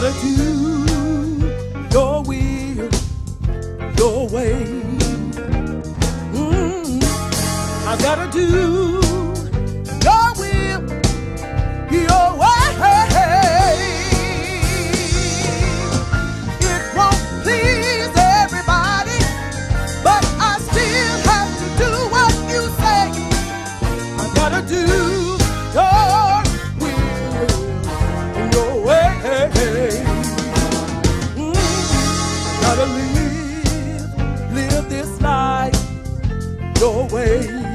gotta do your will, your way. Mm, I gotta do. gotta live, live this life your way.